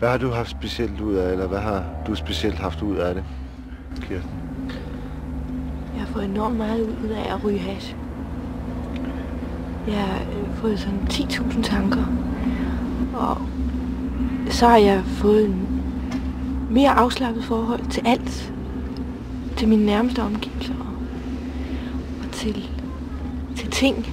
Hvad har du haft specielt ud af, eller hvad har du specielt haft ud af det, Kirsten? Jeg har fået enormt meget ud af at ryge hash. Jeg har øh, fået sådan 10.000 tanker. Og så har jeg fået en mere afslappet forhold til alt. Til mine nærmeste omgivelser. Og til, til ting.